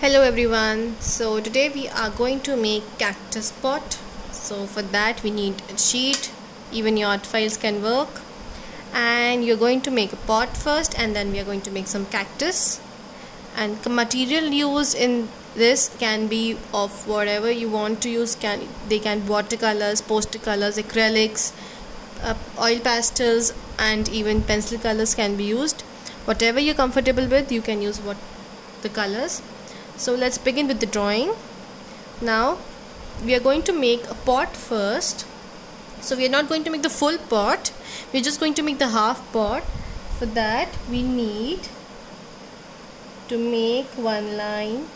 hello everyone. So today we are going to make cactus pot. So for that we need a sheet. Even your files can work. And you're going to make a pot first and then we are going to make some cactus. And the material used in this can be of whatever you want to use. Can they can watercolors poster colors acrylics uh, oil pastels and even pencil colors can be used. Whatever you're comfortable with you can use what the colors so let's begin with the drawing. Now we are going to make a pot first. So we are not going to make the full pot. We're just going to make the half pot. For that we need to make one line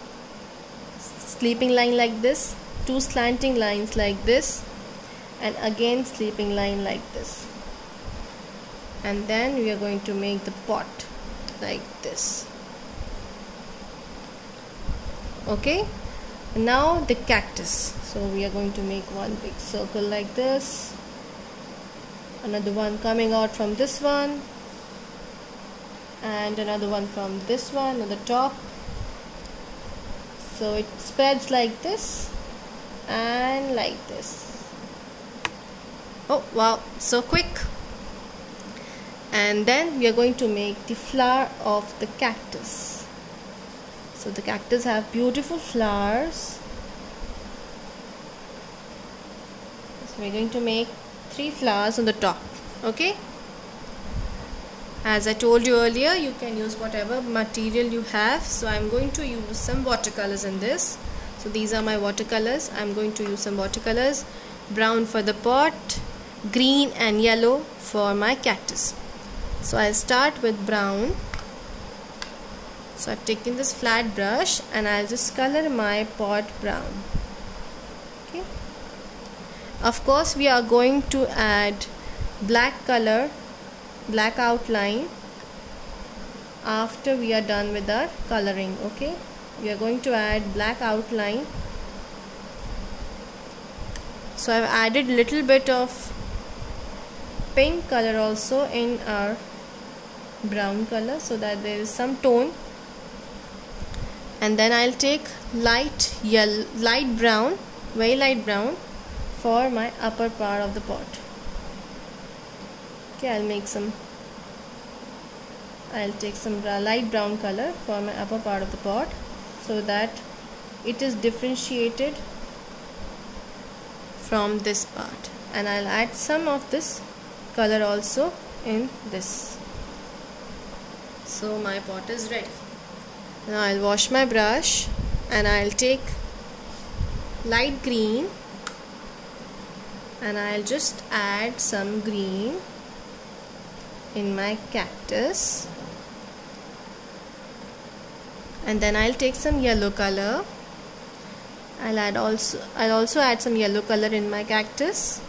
sleeping line like this two slanting lines like this and again sleeping line like this. And then we are going to make the pot like this okay? Now the cactus. So we are going to make one big circle like this. Another one coming out from this one. And another one from this one on the top. So it spreads like this and like this. Oh wow. So quick. And then we are going to make the flower of the cactus so the cactus have beautiful flowers. So we're going to make three flowers on the top okay? As I told you earlier you can use whatever material you have. So I'm going to use some watercolors in this. So these are my watercolors. I'm going to use some watercolors. Brown for the pot green and yellow for my cactus. So I'll start with brown so I've taken this flat brush and I'll just color my pot brown. Okay. Of course we are going to add black color black outline after we are done with our coloring. Okay. We are going to add black outline. So I've added little bit of pink color also in our brown color so that there is some tone and then I'll take light yellow light brown very light brown for my upper part of the pot. Okay I'll make some I'll take some light brown color for my upper part of the pot so that it is differentiated from this part. And I'll add some of this color also in this. So my pot is ready now I'll wash my brush and I'll take light green and I'll just add some green in my cactus. And then I'll take some yellow color. I'll add also I'll also add some yellow color in my cactus.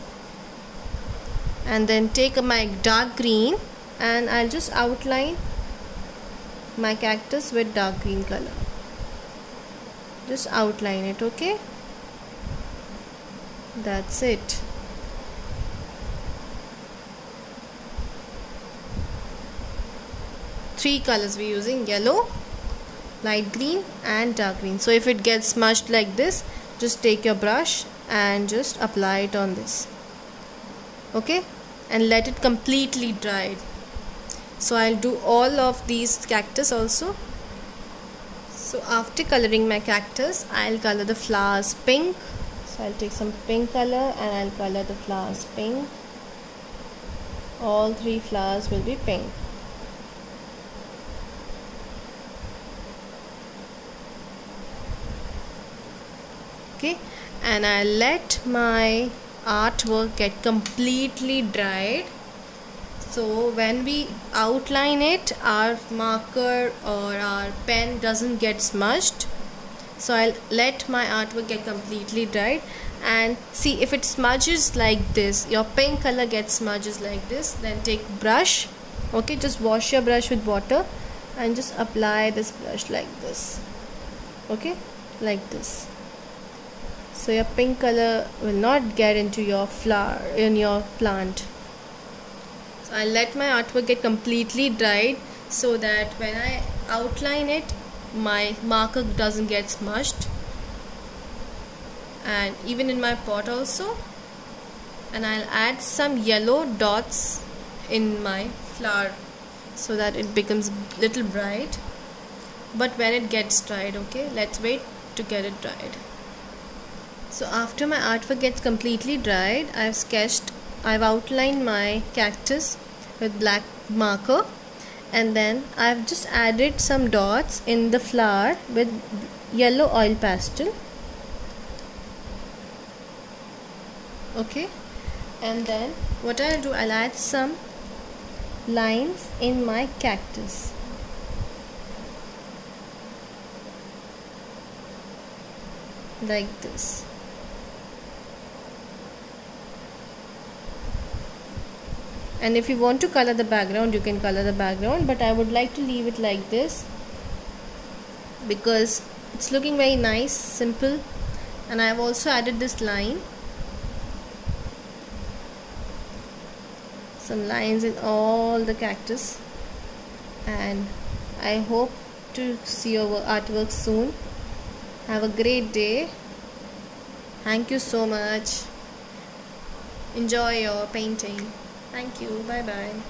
And then take my dark green and I'll just outline my cactus with dark green color. Just outline it okay? That's it. Three colors we're using yellow light green and dark green. So if it gets smudged like this just take your brush and just apply it on this. Okay? And let it completely dry so I'll do all of these cactus also. So after coloring my cactus I'll color the flowers pink. So I'll take some pink color and I'll color the flowers pink. All three flowers will be pink. Okay. And I'll let my artwork get completely dried so when we outline it our marker or our pen doesn't get smudged. So I'll let my artwork get completely dried. And see if it smudges like this your pink color gets smudges like this then take brush. Okay just wash your brush with water and just apply this brush like this. Okay like this. So your pink color will not get into your flower in your plant I'll let my artwork get completely dried so that when I outline it my marker doesn't get smushed. And even in my pot also. And I'll add some yellow dots in my flower so that it becomes little bright. But when it gets dried okay let's wait to get it dried. So after my artwork gets completely dried I've sketched I've outlined my cactus with black marker and then I've just added some dots in the flower with yellow oil pastel. Okay? And then what I'll do I'll add some lines in my cactus. Like this and if you want to color the background you can color the background but I would like to leave it like this because it's looking very nice simple. And I have also added this line. Some lines in all the cactus. And I hope to see your artwork soon. Have a great day. Thank you so much. Enjoy your painting Thank you. Bye bye.